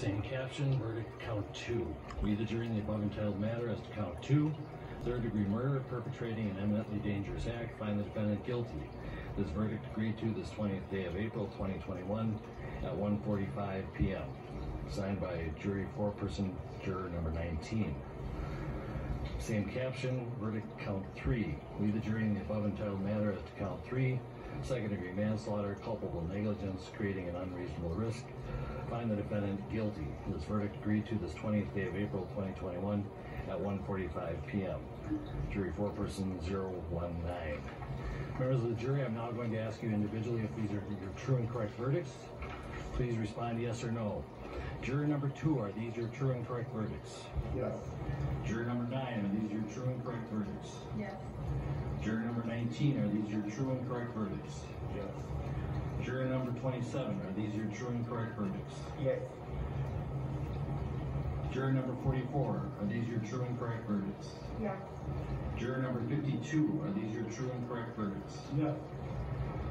Same caption, verdict count two. We, the jury in the above entitled matter as to count two, third degree murder perpetrating an eminently dangerous act, find the defendant guilty. This verdict agreed to this 20th day of April 2021 at 1:45 p.m. Signed by jury foreperson juror number 19. Same caption, verdict count three. We, the jury in the above entitled matter as to count three, second degree manslaughter, culpable negligence, creating an unreasonable risk, find the defendant guilty. This verdict agreed to this 20th day of April 2021 at 1:45 p.m. Jury foreperson 019. Members of the jury, I'm now going to ask you individually if these are your true and correct verdicts. Please respond yes or no. Juror number two, are these your true and correct verdicts? Yes. Juror number nine, are these your true and correct verdicts? Yes. Juror number 19, are these your true and correct verdicts? Yes. Juror number 27, are these your true and correct verdicts? Yes. Juror number 44, are these your true and correct verdicts? Yes. Juror number 52, are these your true and correct verdicts? Yes.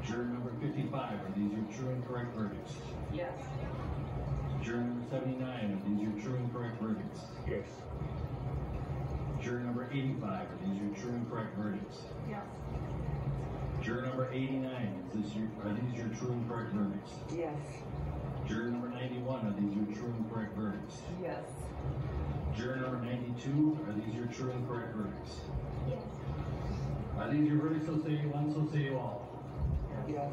Juror number 55, are these your true and correct verdicts? Yes. Juror number 79, are these your true and correct verdicts? Yes. Juror number 85, are these your true and correct verdicts? Yes. Juror number 89, is this your, are these your true and correct verdicts? Yes. Juror number 91, are these your true and correct verdicts? Yes. Juror number 92, are these your true and correct verdicts? Yes. Are these your verdicts, so say you one, so say you all? Yes.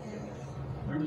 Members